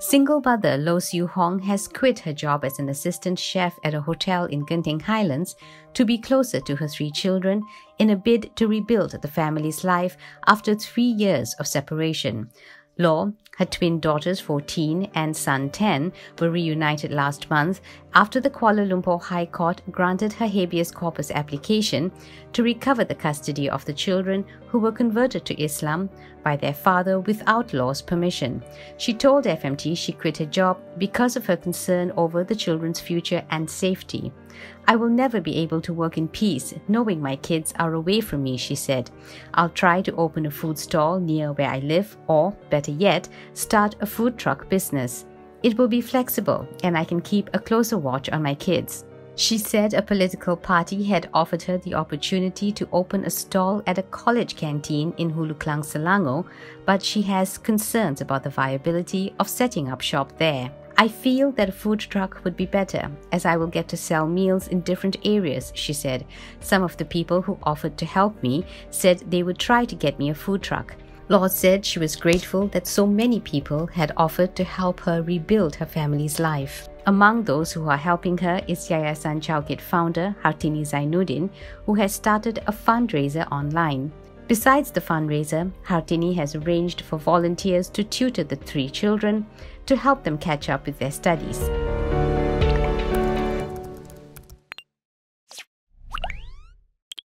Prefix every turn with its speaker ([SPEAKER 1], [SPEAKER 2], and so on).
[SPEAKER 1] Single mother Loh Siew Hong has quit her job as an assistant chef at a hotel in Genting Highlands to be closer to her three children in a bid to rebuild the family's life after three years of separation. Loh, her twin daughters 14 and son 10 were reunited last month after the Kuala Lumpur High Court granted her habeas corpus application to recover the custody of the children who were converted to Islam by their father without Loh's permission. She told FMT she quit her job because of her concern over the children's future and safety. I will never be able to work in peace knowing my kids are away from me, she said. I'll try to open a food stall near where I live, or, better yet, start a food truck business. It will be flexible and I can keep a closer watch on my kids. She said a political party had offered her the opportunity to open a stall at a college canteen in Hulu Klang, Selangor, but she has concerns about the viability of setting up shop there. I feel that a food truck would be better, as I will get to sell meals in different areas, she said. Some of the people who offered to help me said they would try to get me a food truck. Loh said she was grateful that so many people had offered to help her rebuild her family's life. Among those who are helping her is Yayasan Chow Kit founder Hartini Zainuddin, who has started a fundraiser online. Besides the fundraiser, Hartini has arranged for volunteers to tutor the three children to help them catch up with their studies.